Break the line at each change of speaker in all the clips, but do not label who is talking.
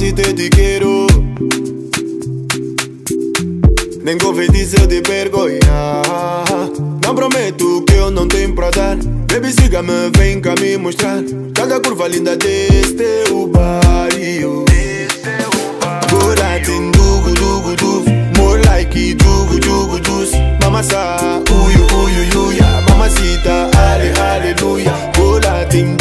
si te ti quiero. Tengo feticeo di vergonha Não prometo que eu não tenho pra dar Baby, siga-me, vem cá me mostrar Cada curva linda deste o barrio Agora tem dugu, dugu, dugu More like dugu, dugu, dus. Mamasa, uyu, uyu, uya Mamacita, ale, aleluia Agora tem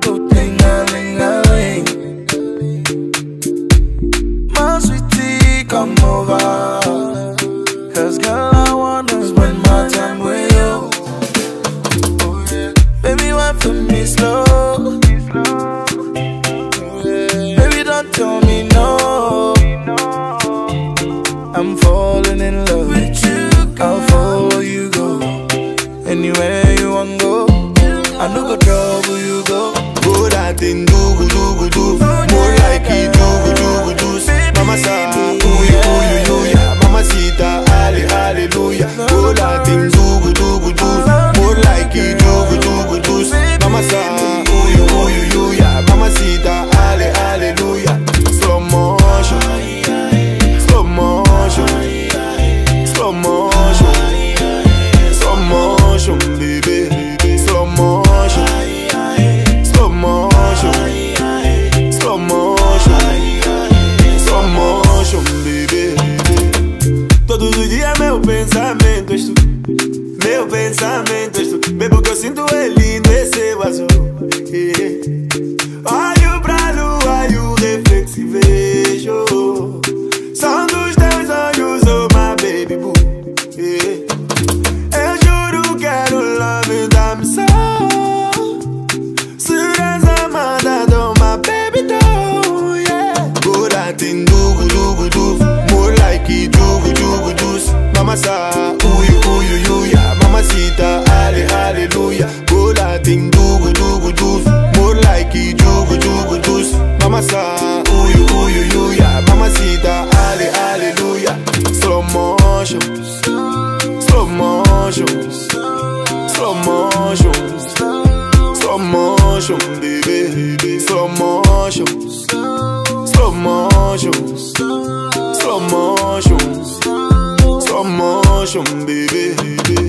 go ting a ling a ling. My sweetie, come.
Tindugu pensamento és tu Meu pensamento és tu Baby, o que eu sinto é lindo esse seu azul yeah. Olho pra lua e o reflexo e vejo São dos teus olhos, oh my baby boo yeah. Eu juro quero love da missão Serás amada do my baby do yeah. Gora tem Mamasa uyu uyu uya Mamacita ale aleluia Gora tem dugu dugu dugu More like dugu dugu dus Mamasa uyu uyu uya Mamacita ale aleluia Slow motion. Slow motion. Slow motion. Slow motion, baby. Slow motion. Slow motion. Slow motion. Motion, baby.